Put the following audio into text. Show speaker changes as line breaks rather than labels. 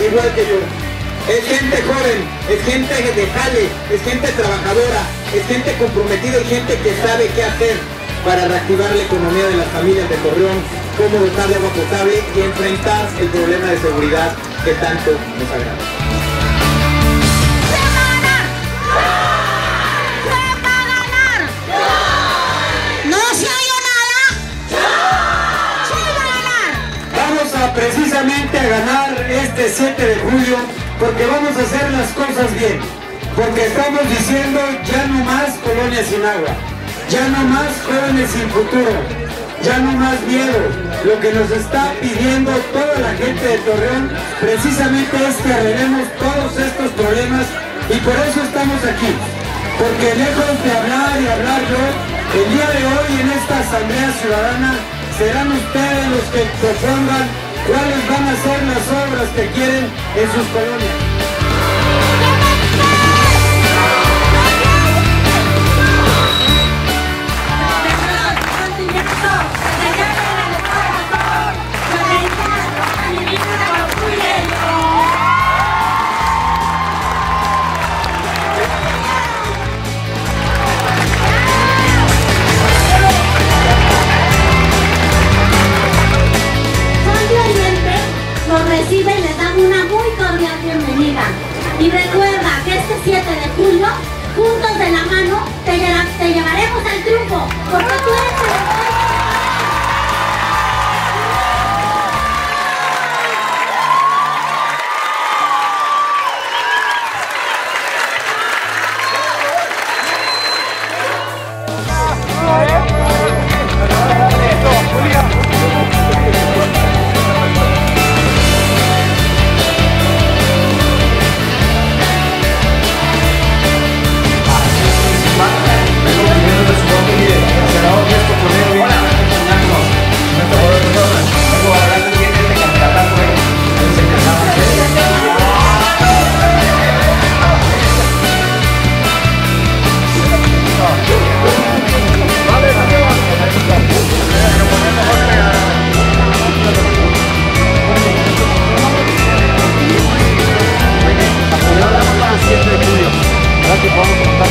igual que yo. Es gente joven, es gente de jale, es gente trabajadora, es gente comprometida y gente que sabe qué hacer para reactivar la economía de las familias de Torreón, cómo dotar de agua potable y enfrentar el problema de seguridad que tanto nos agrada.
Precisamente a ganar este 7 de julio porque vamos a hacer las cosas bien. Porque estamos diciendo ya no más colonias sin agua, ya no más jóvenes sin futuro, ya no más miedo. Lo que nos está pidiendo toda la gente de Torreón precisamente es que arreglemos todos estos problemas y por eso estamos aquí. Porque lejos de hablar y hablar yo, el día de hoy en esta Asamblea Ciudadana serán ustedes los que propongan cuáles van a ser las obras que quieren en sus colonias.
Los reciben, les dan una muy cordial bienvenida. Y recuerda que este 7 de julio, juntos de la mano, te, te llevaremos al triunfo, porque tú eres el Vamos bola.